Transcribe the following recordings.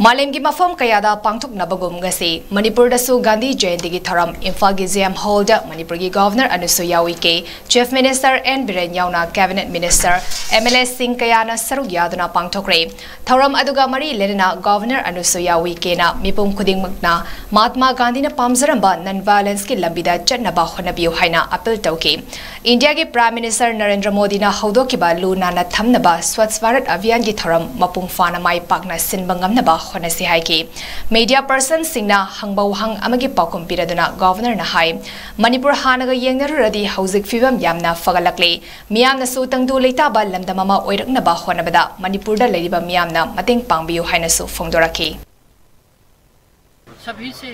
मालेमगी मफम कयादा पांथोकनाबगुम गसी मणिपुरदसु गांधी जयंती की थरम इम्फाल की JM hall the Manipur की गवर्नर अनुसुयावी के चीफ मिनिस्टर एन बिरेन याउना कैबिनेट मिनिस्टर एमएलए सिंह कयाना सरुक यादुना पांथोकरे थरम अदुगा मरी लेना गवर्नर अनुसुयावी केना मिपुम खुदिंगमकना महात्मा गांधी ने पामजरंबा नन वायलेंस की लंबीदा चन्नबा होनबियो हाइना अपील तौकी इंडिया के प्राइम मिनिस्टर नरेंद्र मोदी ना हौदोकिबा लू नाना थमनबा स्वच्छ भारत अभियान की थरम मपुंग फाना माई पाकना सिनबंगमनबा हनसी मेडिया पर्सन सिंह हंगबा हंग अमगे पाकुम पिरदुना गवर्नर ना हाय मणिपुर हानग येंगनरुरदि हौजिक फिवम यामना फगलकले मियामना सु तंगदु लेताबा मनपुर मैं होनबदा है दा लेरिबा सभी से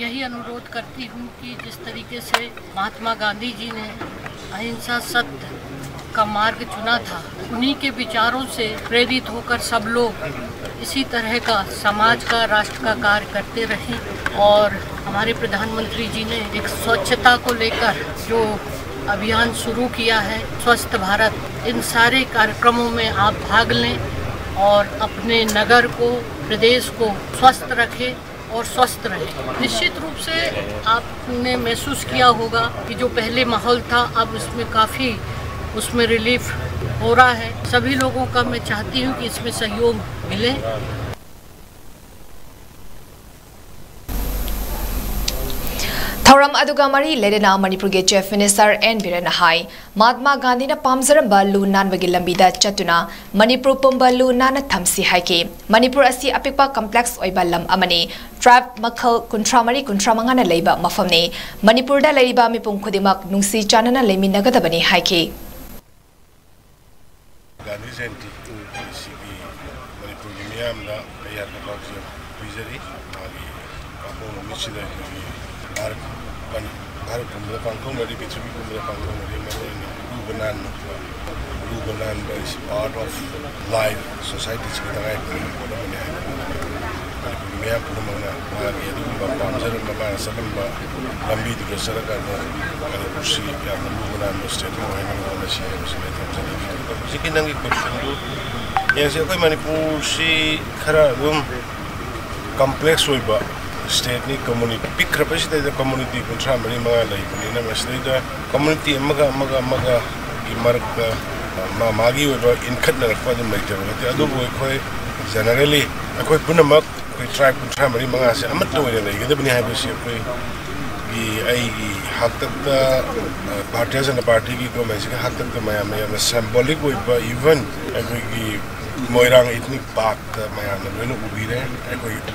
यही अनुरोध करती हूँ कि जिस तरीके से महात्मा गांधी जी ने अहिंसा सत्य का मार्ग चुना था उन्हीं के विचारों से प्रेरित होकर सब लोग इसी तरह का समाज का, राष्ट्र का कार्य करते रहें और हमारे प्रधानमंत्री जी ने एक स्वच्छता को लेकर जो अभियान शुरू किया है, स्वस्थ भारत, इन सारे कार्यक्रमों में आप भाग लें और अपने नगर को, प्रदेश को स्वस्थ रखें और स्वस्थ रहे। निश्चित रूप से आपने महसूस किया होगा कि जो पहले माहौल था, अब उसमें काफ़ी उसमें रिलीफ हो रहा है। सभी लोगों का मैं चाहती हूँ कि इसमें सहयोग मिले। थौरम मरी लेना मणिपुर के चीफ मिनिस्टर एन बीरन हाई महात्मा गांधी ने पामजरब लू नानबगी लंबीदा चतुना, मणिपुर पुंब लू नाना थमसी हाइके मणिपुर असी अपिकपा कम्प्लेक्स लम ट्राइब मखल कुंट्रा मरी कुंट्रा मंगाना लेबा मफमने मणिपुर दा लेबा मिपुंग खुदिमक नुंसी चानना लेमिनगदबनी हाइके गांधी जयंती सिगी मणिपुर की मियाम दा तैयार का पाउसे पिजरी मागी काबो मिचिदा की भारत पन भारत कुंभला पांखों मरी पृथ्वी कुंभला पांखों मरी मरे लू बनान लू बनान दा is part of life society की तरह एक कोना में है मणिपुर की मियाम पुरो मना मागी यदि बा पांजर बा सलम बा लंबी दी सर का ꯍꯧꯖꯤꯛꯀꯤ ꯅꯪꯒꯤ ꯀꯣꯏꯁꯟꯗꯨ ꯌꯦꯡꯁꯤ ꯑꯩꯈꯣꯏ ꯃꯅꯤꯄꯨꯔꯁꯤ ꯈꯔ ꯑꯗꯨꯝ ꯀꯝꯄ꯭ꯂꯦꯛꯁ ꯑꯣꯏꯕ ꯁ꯭ꯇꯦꯠꯅꯤ ꯀꯝꯃꯨꯅꯤꯇꯤ ꯄꯤꯛꯈ꯭ꯔꯕꯁꯤꯗꯩꯗ ꯀꯝꯃꯨꯅꯤꯇꯤ ꯀꯨꯟꯊ꯭ꯔꯥ ꯃꯔꯤ ꯃꯉꯥ ꯂꯩꯕꯅꯤꯅ ꯃꯁꯤꯗꯩꯗ ꯀꯝꯃꯨꯅꯤꯇꯤ ꯑꯃꯒ ꯑꯃꯒ ꯑꯃꯒꯒꯤ ꯃꯔꯛꯇ ꯃꯥ ꯃꯥꯒꯤ ꯑꯣꯏꯕ ꯏꯟꯈꯠꯅꯔꯛꯄ ꯑꯗꯨꯝ ꯂꯩꯇꯕ ꯅꯠꯇꯦ ꯑꯗꯨꯕꯨ ꯑꯩꯈꯣꯏ ꯖꯦꯅꯔꯦꯂꯤ ꯑꯩꯈꯣꯏ ꯄꯨꯝꯅꯃꯛ ꯑꯩꯈꯣꯏ ꯇ꯭ꯔꯥꯏꯕ ꯀꯨꯟꯊ꯭ꯔꯥ ꯃꯔꯤ ꯃꯉꯥꯁꯦ ꯑꯃꯠꯇ ꯑꯣꯏꯅ ꯂꯩꯒꯗꯕꯅꯤ ꯍꯥꯏꯕꯁꯤ ꯑꯩꯈꯣꯏ हकत भारतीय जनता पार्टी की को मैसे हकत मैं सिंबॉलिक इवन अखोगी मोरंग इथनिक पार्क मैं लोन उबीरें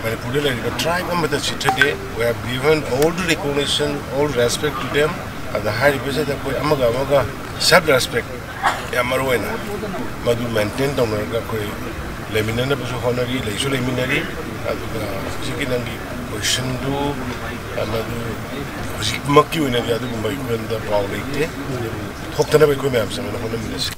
Manpur tribe चिथदे we have given all recognition all respect to them self respect Madhu maintain तौर लेमिनबू होनरी लेसू लेमिनरी नंगी ꯁꯦꯜꯐ ꯔꯦꯁꯄꯦꯛ ꯌꯥꯝ ꯃꯔꯨ ꯑꯣꯏꯅ ꯃꯗꯨ ꯃꯦꯟꯇꯦꯟ ꯇꯧꯅꯔꯒ ꯑꯩꯈꯣꯏ ꯂꯩꯃꯤꯟꯅꯅꯕꯁꯨ ꯍꯣꯠꯅꯔꯤ ꯂꯩꯁꯨ ꯂꯩꯃꯤꯟꯅꯔꯤ ꯑꯗꯨꯒ ꯍꯧꯖꯤꯛꯀꯤ ꯅꯪꯒꯤ ꯀꯣꯏꯁꯟꯗꯨ ꯃꯗꯨ ꯍꯧꯖꯤꯛꯃꯛꯀꯤ ꯑꯣꯏꯅꯗꯤ ꯑꯗꯨꯒꯨꯝꯕ ꯑꯩꯈꯣꯏꯗ ꯄꯥꯎ ꯂꯩꯇꯦ ꯊꯣꯛꯇꯅꯕ ꯑꯩꯈꯣꯏ ꯃꯌꯥꯝ ꯆꯪꯅ ꯍꯣꯠꯅꯃꯤꯟꯅꯁꯤ